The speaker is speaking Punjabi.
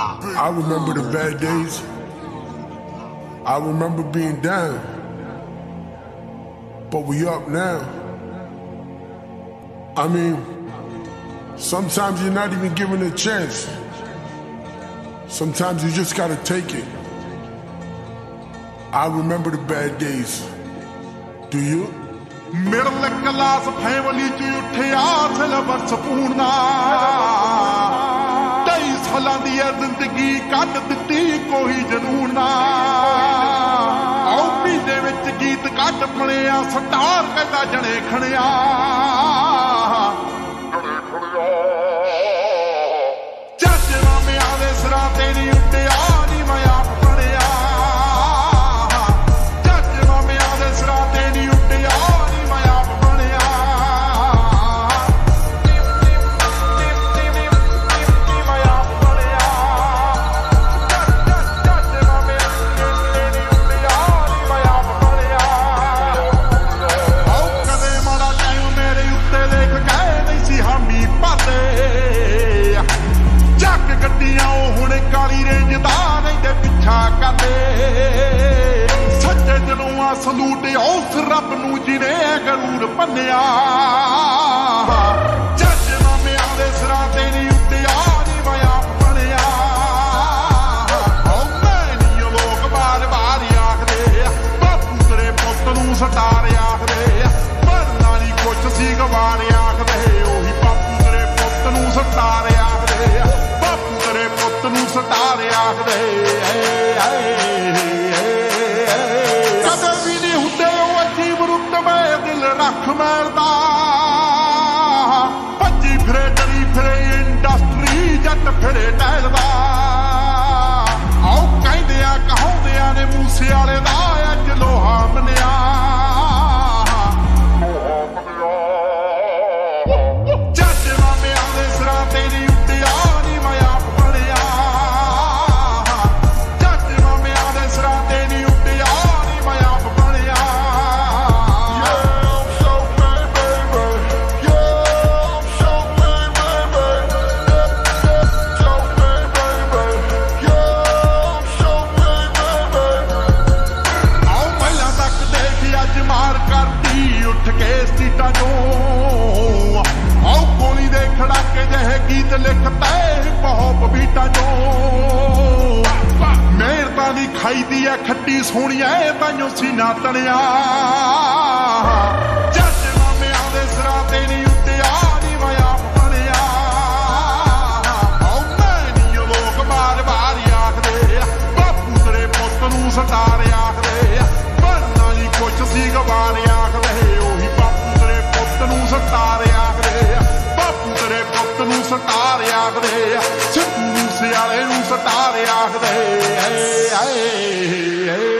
I remember the bad days. I remember being down. But we up now. I mean, sometimes you're not even given a chance. Sometimes you just gotta take it. I remember the bad days. Do you? Middle class family ਚ ਉੱਠਿਆ ਸਿਲਵਰ ਸਪੂਨ ਨਾਲ ਢਾਈ ਦੀ ਇਹ ਜ਼ਿੰਦਗੀ ਕੱਢ ਦਿੱਤੀ, ਕੋਈ ਜਨੂਨ। ਨਾ ਆਉ ਮਹੀਨੇ ਵਿੱਚ ਗੀਤ ਕੱਢ ਪਣਿਆ ਸਟਾਰ ਕਹਿੰਦਾ ਜਣੇ ਖਣਿਆ। ਸਲੂਟ ਉਸ ਰੱਬ ਨੂੰ ਜਿਨੇ ਗਰੂਰ ਪੰਨਿਆ। ਜੱਜ ਮਾਮਿਆਂ ਦੇ ਸਿਰਾਂ ਤੇ ਨਹੀਂ ਉੱਡਿਆ ਨਹੀਂ ਮੈਂ ਆਪ ਬਣਿਆ। ਓ ਮੈਂ ਨਹੀਂ ਲੋਕ ਬਾਰ ਬਾਰ ਆਖਦੇ ਬਾਪੂ ਤੇਰੇ ਪੁੱਤ ਨੂੰ ਸਟਾਰ ਆਖਦੇ ਮਰਨਾ ਨਹੀਂ ਕੁਛ ਸੀ ਗਵਾਰ ਆਖਦੇ, ਉਹੀ ਬਾਪੂ ਤੇਰੇ ਪੁੱਤ ਨੂੰ ਸਟਾਰ ਆਖਦੇ ਬਾਪੂ ਤੇਰੇ ਪੁੱਤ ਨੂੰ ਸਟਾਰ ਆਖਦੇ। Lakmarda ਕੇ ਸੀਟਾਂ ਤੋਂ ਆਓ ਗੋਲੀ ਦੇ ਖੜਾਕੇ ਜਿਹੇ ਗੀਤ ਲਿਖਦਾ ਬਹੁਤ ਬੀਟਾਂ ਤੋਂ ਮਿਹਰਤਾਂ ਦੀ ਖਾਈਦੀ ਐ, ਖੱਟੀ ਸੋਹਣੀ ਐ ਤਾਈਓ ਸੀਨਾ ਤਣਿਆ। ਜੱਜ ਸਟਾਰ ਆਖਦੇ ਸਿੱਧੂ ਮੂਸੇ ਵਾਲੇ ਨੂੰ ਸਟਾਰ ਆਖਦੇ ਏ ਏ